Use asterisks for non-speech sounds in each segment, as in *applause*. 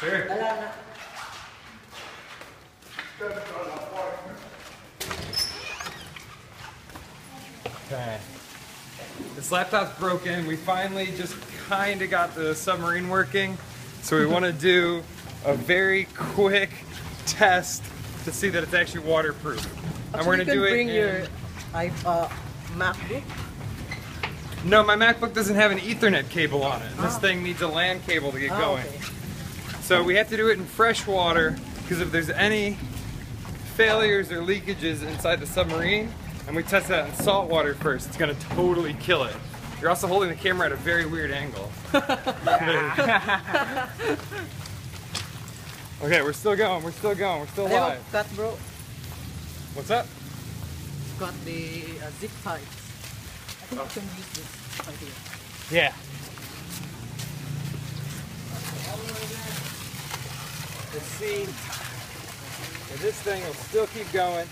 Sure. Wala na. Okay. This laptop's broken. We finally just kind of got the submarine working. So we want to do a very quick test to see that it's actually waterproof. and we're Actually, going to do can bring it. your in- uh, MacBook. No, my MacBook doesn't have an Ethernet cable on it. This Ah. thing needs a LAN cable to get Ah, going. okay. So we have to do it in fresh water because if there's any failures or leakages inside the submarine, and we test that in salt water first, it's gonna totally kill it. You're also holding the camera at a very weird angle. *laughs* okay, we're still going, we're still going, we're still live. cut bro. What's up? Got the uh, zip ties. I think Oh. you can use this right here. Yeah. Let's see if this thing will still keep going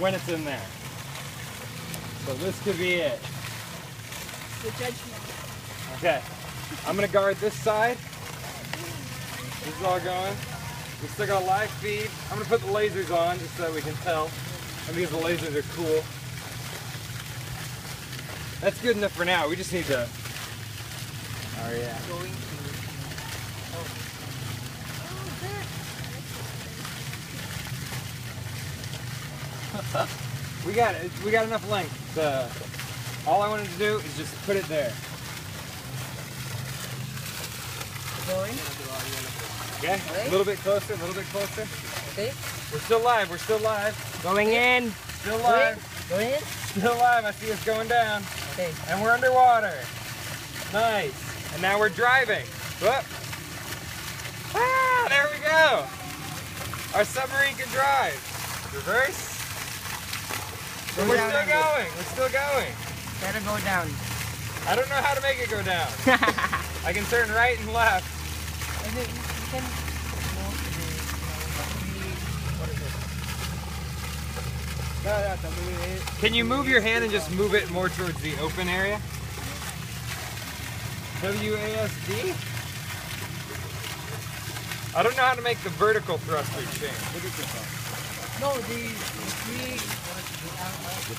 when it's in there. So this could be it. The judgment. Okay. I'm gonna guard this side. This is all going. We still got live feed. I'm gonna put the lasers on just so that we can tell. And because the lasers are cool. That's good enough for now. We just need to. Oh yeah. We got it. We got enough length. All I wanted to do is just put it there. Going. Okay. A little bit closer. A little bit closer. Okay. We're still live. We're still live. Going in. Still live. Going in. Still live. I see us going down. Okay. And we're underwater. Nice. And now we're driving. Whoop. Ah, there we go. Our submarine can drive. Reverse. We're still going. We're still going. Gotta go down. I don't know how to make it go down. *laughs* I can turn right and left. And then you can go the. What is it? Can you move your hand and just move it more towards the open area? WASD? I don't know how to make the vertical thruster change. Look at this No, the, the three. What is it? The,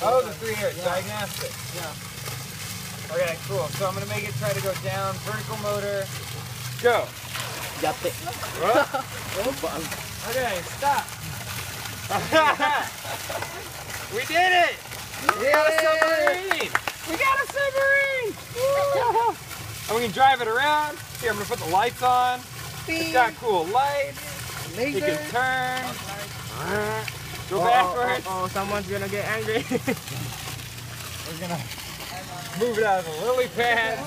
Oh, the three here, diagnostic. Yeah. Okay, cool. So I'm gonna make it try to go down, vertical motor, go. Got it. *laughs* Oh, okay, stop. *laughs* we did it! We got a submarine! We got a submarine! *laughs* And we can drive it around. Here, I'm gonna put the lights on. It's got cool lights. You Laser. can turn. Go backwards. Oh, uh, oh, uh, oh, uh, someone's gonna get angry. *laughs* We're gonna move it out of the lily pad.